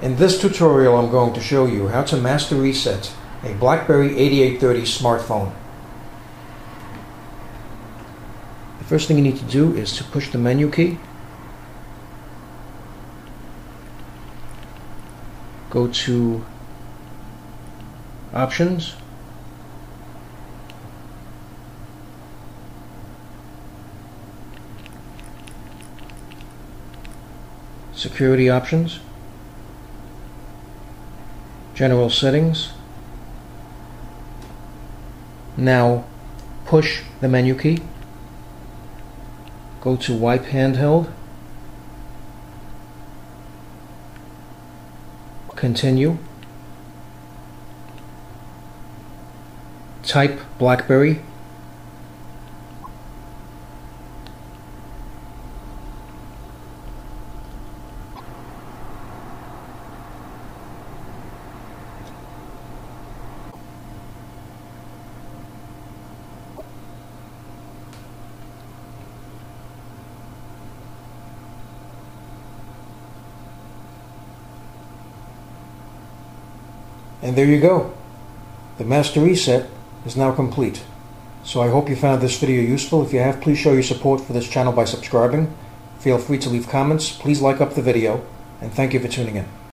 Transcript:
In this tutorial I'm going to show you how to master reset a BlackBerry 8830 smartphone. The first thing you need to do is to push the menu key. Go to Options. Security options. General settings. Now push the menu key. Go to wipe handheld. Continue. Type BlackBerry. And there you go. The master reset is now complete. So I hope you found this video useful. If you have, please show your support for this channel by subscribing. Feel free to leave comments. Please like up the video. And thank you for tuning in.